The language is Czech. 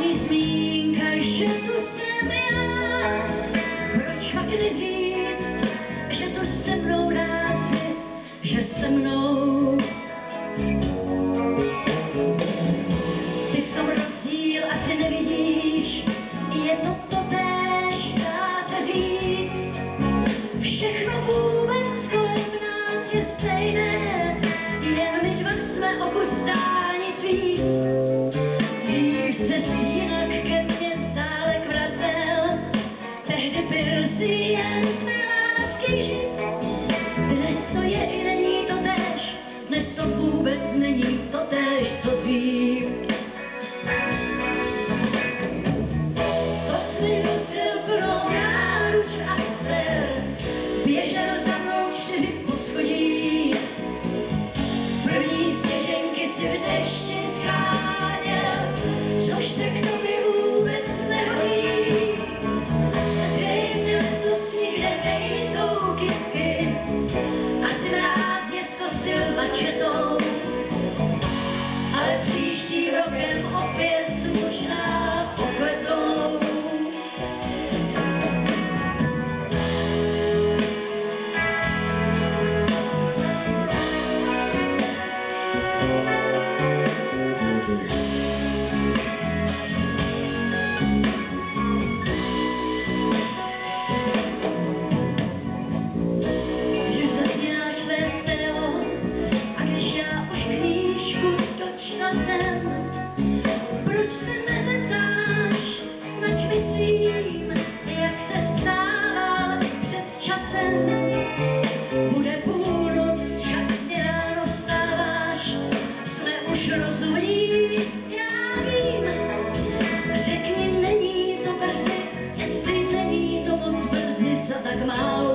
ani zmínka, že jsem. Proč pak že tu se mnou rád že se mnou my